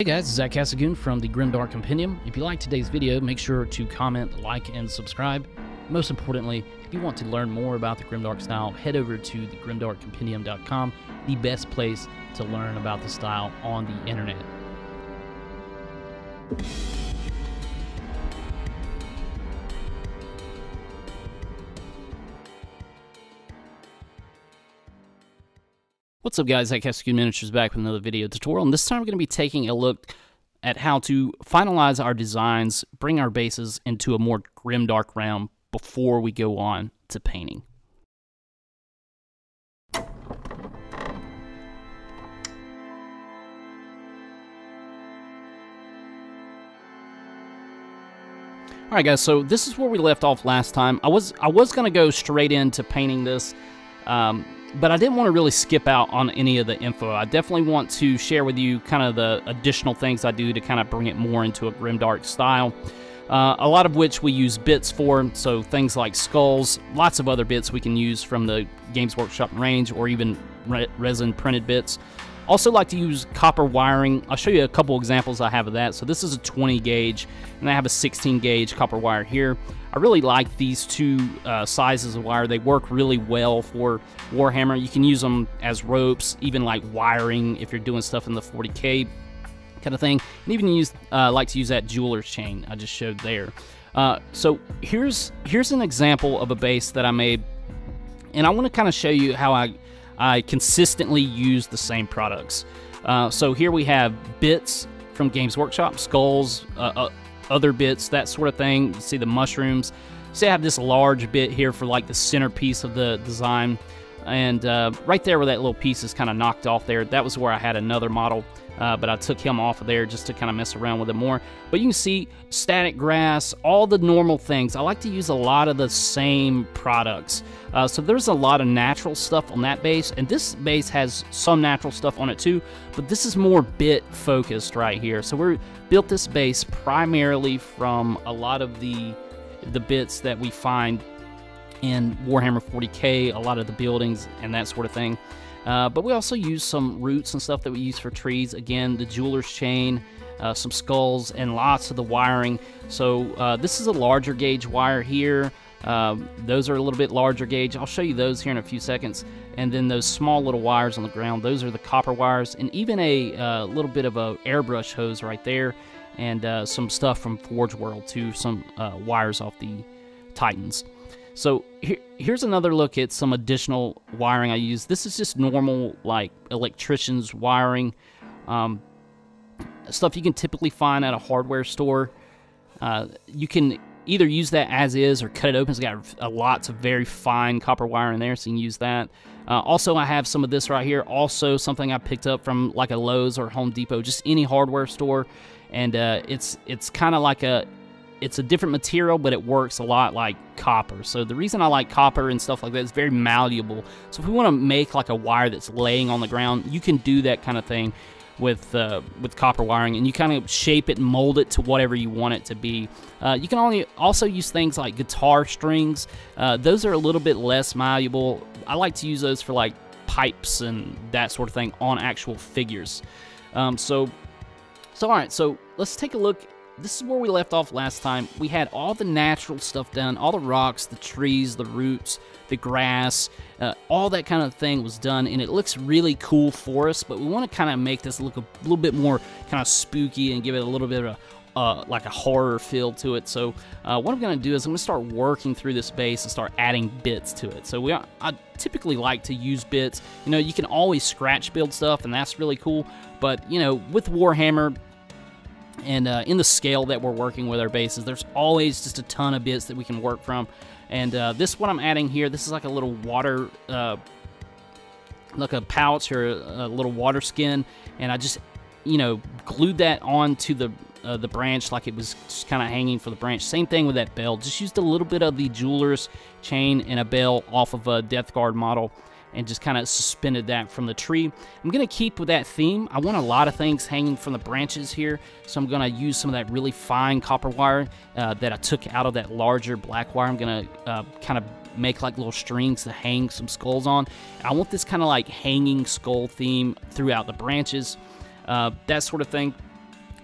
Hey guys, Zach Casagoon from the Grimdark Compendium. If you like today's video, make sure to comment, like, and subscribe. Most importantly, if you want to learn more about the Grimdark style, head over to the grimdarkcompendium.com, the best place to learn about the style on the internet. What's up guys, Casagoon Miniatures back with another video tutorial, and this time we're going to be taking a look at how to finalize our designs, bring our bases into a more grimdark realm before we go on to painting. All right, guys. So this is where we left off last time. I was I was gonna go straight into painting this, um, but I didn't want to really skip out on any of the info. I definitely want to share with you kind of the additional things I do to kind of bring it more into a grimdark style. Uh, a lot of which we use bits for, so things like skulls, lots of other bits we can use from the Games Workshop range, or even re resin printed bits. Also like to use copper wiring. I'll show you a couple examples I have of that. So this is a 20 gauge, and I have a 16 gauge copper wire here. I really like these two uh, sizes of wire. They work really well for Warhammer. You can use them as ropes, even like wiring if you're doing stuff in the 40K kind of thing. And even use uh, like to use that jeweler's chain I just showed there. Uh, so here's here's an example of a base that I made, and I want to kind of show you how I I consistently use the same products. Uh, so here we have bits from Games Workshop, skulls, uh, uh, other bits, that sort of thing. See the mushrooms. See, I have this large bit here for like the centerpiece of the design. And uh, right there where that little piece is kind of knocked off there, that was where I had another model uh, but I took him off of there just to kind of mess around with it more. But you can see static grass, all the normal things. I like to use a lot of the same products. Uh, so there's a lot of natural stuff on that base, and this base has some natural stuff on it too, but this is more bit focused right here. So we built this base primarily from a lot of the the bits that we find in Warhammer 40k, a lot of the buildings and that sort of thing. Uh, but we also use some roots and stuff that we use for trees. Again, the jeweler's chain, uh, some skulls, and lots of the wiring. So uh, this is a larger gauge wire here. Um, those are a little bit larger gauge. I'll show you those here in a few seconds. And then those small little wires on the ground, those are the copper wires, and even a uh, little bit of a airbrush hose right there, and uh, some stuff from Forge World too, some uh, wires off the Titans. So here, here's another look at some additional wiring I use. This is just normal like electrician's wiring. Um, stuff you can typically find at a hardware store. Uh, you can either use that as is or cut it open. It's got a, lots of very fine copper wire in there, so you can use that. Uh, also, I have some of this right here. Also, something I picked up from like a Lowe's or Home Depot, just any hardware store, and uh, it's it's kind of like a it's a different material, but it works a lot like copper. So the reason I like copper and stuff like that is very malleable. So if we want to make like a wire that's laying on the ground, you can do that kind of thing with uh, with copper wiring, and you kind of shape it and mold it to whatever you want it to be. Uh, you can only also use things like guitar strings. Uh, those are a little bit less malleable. I like to use those for like pipes and that sort of thing on actual figures. Um, so, so all right. So let's take a look this is where we left off last time. We had all the natural stuff done, all the rocks, the trees, the roots, the grass, uh, all that kind of thing was done, and it looks really cool for us, but we want to kind of make this look a little bit more kind of spooky and give it a little bit of a uh, like a horror feel to it. So uh, what I'm going to do is I'm going to start working through this base and start adding bits to it. So we I typically like to use bits. You know, you can always scratch build stuff, and that's really cool. But you know, with Warhammer, and uh, in the scale that we're working with our bases, there's always just a ton of bits that we can work from. And uh, this what I'm adding here, this is like a little water, uh, like a pouch or a, a, little water skin. And I just, you know, glued that onto the uh, the branch like it was just kind of hanging for the branch. Same thing with that bell. Just used a little bit of the jeweler's chain and a bell off of a Death Guard model and just kind of suspended that from the tree. I'm going to keep with that theme. I want a lot of things hanging from the branches here, so I'm going to use some of that really fine copper wire uh, that I took out of that larger black wire. I'm going to uh, kind of make like little strings to hang some skulls on. I want this kind of like hanging skull theme throughout the branches, uh, that sort of thing.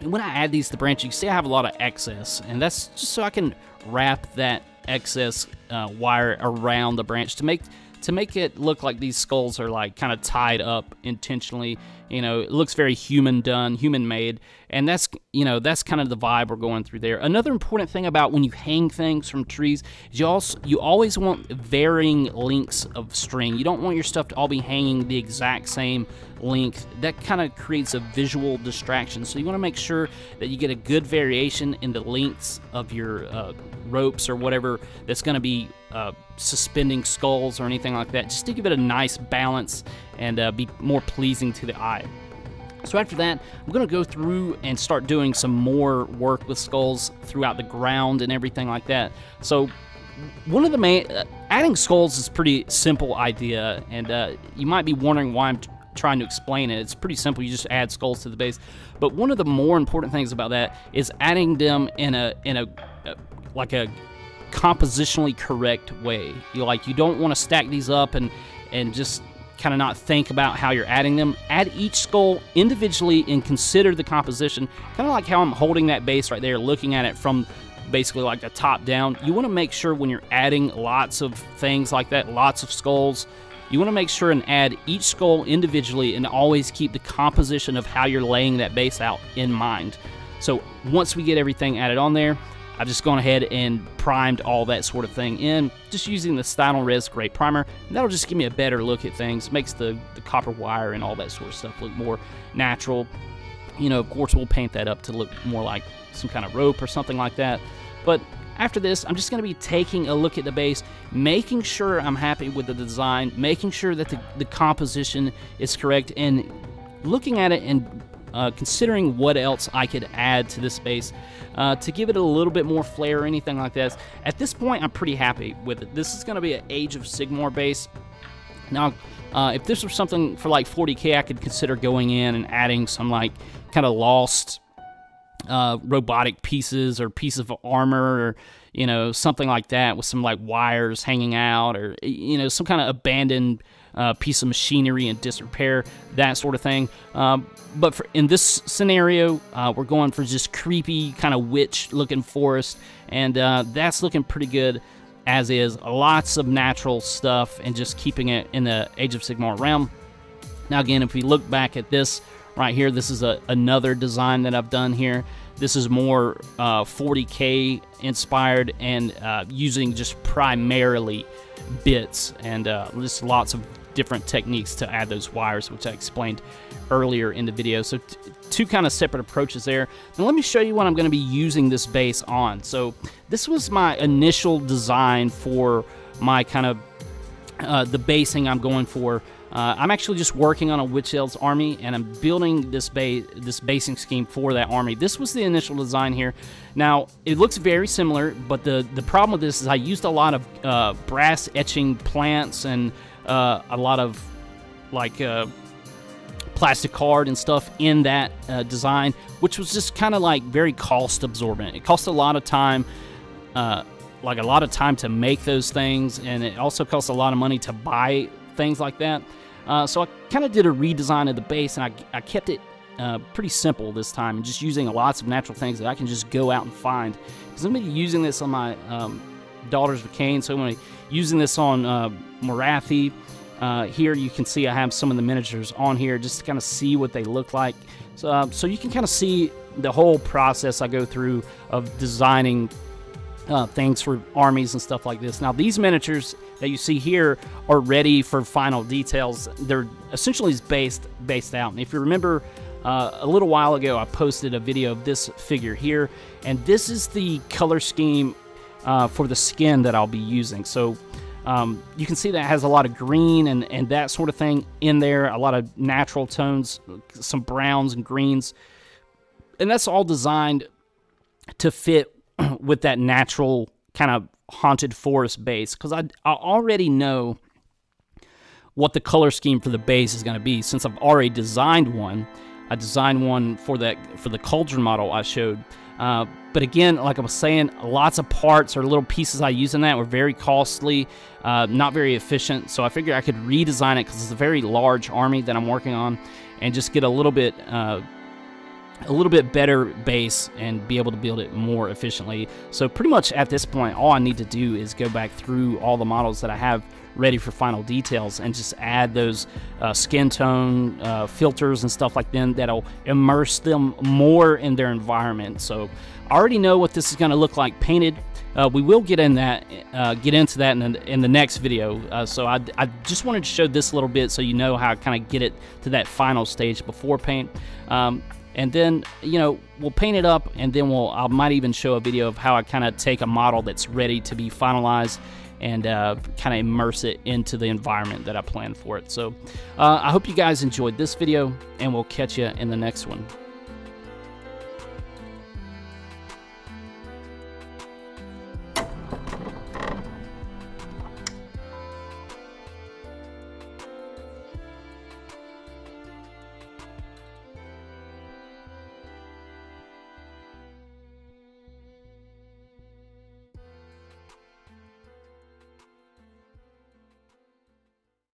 And when I add these to the branch, you see I have a lot of excess, and that's just so I can wrap that excess uh, wire around the branch to make to make it look like these skulls are like kind of tied up intentionally. You know, it looks very human done, human made, and that's you know that's kind of the vibe we're going through there. Another important thing about when you hang things from trees is you also you always want varying lengths of string. You don't want your stuff to all be hanging the exact same length. That kind of creates a visual distraction. So you want to make sure that you get a good variation in the lengths of your uh, ropes or whatever that's going to be uh, suspending skulls or anything like that, just to give it a nice balance and uh, be more pleasing to the eye. So after that, I'm going to go through and start doing some more work with skulls throughout the ground and everything like that. So one of the main uh, adding skulls is a pretty simple idea, and uh, you might be wondering why I'm trying to explain it. It's pretty simple. You just add skulls to the base. But one of the more important things about that is adding them in a in a, like a compositionally correct way. You like you don't want to stack these up and and just kind of not think about how you're adding them. Add each skull individually and consider the composition. Kind of like how I'm holding that base right there, looking at it from basically like the top down. You want to make sure when you're adding lots of things like that, lots of skulls, you want to make sure and add each skull individually and always keep the composition of how you're laying that base out in mind. So once we get everything added on there, I've just gone ahead and primed all that sort of thing in, just using the Stynylrez Gray Primer. that'll just give me a better look at things, makes the, the copper wire and all that sort of stuff look more natural. You know, of course, we'll paint that up to look more like some kind of rope or something like that. But after this, I'm just going to be taking a look at the base, making sure I'm happy with the design, making sure that the, the composition is correct, and looking at it and uh, considering what else I could add to this base uh, to give it a little bit more flair or anything like this. At this point, I'm pretty happy with it. This is going to be an Age of Sigmar base. Now, uh, if this was something for like 40k, I could consider going in and adding some like kind of lost uh, robotic pieces or piece of armor or you know something like that with some like wires hanging out or you know some kind of abandoned uh, piece of machinery in disrepair, that sort of thing. Um, but for, in this scenario, uh, we're going for just creepy, kind of witch-looking forest, and uh, that's looking pretty good as is. Lots of natural stuff and just keeping it in the Age of Sigmar realm. Now again, if we look back at this right here, this is a, another design that I've done here. This is more 40k uh, inspired and uh, using just primarily bits and uh, just lots of different techniques to add those wires, which I explained earlier in the video. So two kind of separate approaches there. Now let me show you what I'm going to be using this base on. So this was my initial design for my kind of uh, the basing I'm going for. Uh, I'm actually just working on a Witch Elves army, and I'm building this base, this basing scheme for that army. This was the initial design here. Now it looks very similar, but the the problem with this is I used a lot of uh, brass etching plants and uh, a lot of like uh, plastic card and stuff in that uh, design, which was just kind of like very cost absorbent. It cost a lot of time, uh, like a lot of time to make those things, and it also costs a lot of money to buy things like that. Uh, so I kind of did a redesign of the base, and I, I kept it uh, pretty simple this time, and just using lots of natural things that I can just go out and find. Because I'm going to be using this on my um, Daughters Khaine, so I'm going to be using this on uh, Morathi. Uh, here you can see I have some of the miniatures on here just to kind of see what they look like. So, uh, so you can kind of see the whole process I go through of designing uh, things for armies and stuff like this. Now, these miniatures that you see here are ready for final details. They're essentially based based out. And if you remember, uh, a little while ago, I posted a video of this figure here, and this is the color scheme uh, for the skin that I'll be using. So um, you can see that has a lot of green and, and that sort of thing in there, a lot of natural tones, some browns and greens. And that's all designed to fit with that natural kind of haunted forest base because I, I already know what the color scheme for the base is going to be since I've already designed one. I designed one for that for the cauldron model I showed. Uh, but again, like I was saying, lots of parts or little pieces I use in that were very costly, uh, not very efficient. So I figured I could redesign it because it's a very large army that I'm working on and just get a little bit uh, a little bit better base and be able to build it more efficiently. So pretty much at this point, all I need to do is go back through all the models that I have ready for final details and just add those uh, skin tone uh, filters and stuff like that that'll immerse them more in their environment. So I already know what this is going to look like painted. Uh, we will get in that, uh, get into that in the, in the next video. Uh, so I, I just wanted to show this a little bit so you know how I kind of get it to that final stage before paint. Um, and then you know we'll paint it up and then we'll I might even show a video of how I kind of take a model that's ready to be finalized and uh, kind of immerse it into the environment that I plan for it. So uh, I hope you guys enjoyed this video and we'll catch you in the next one.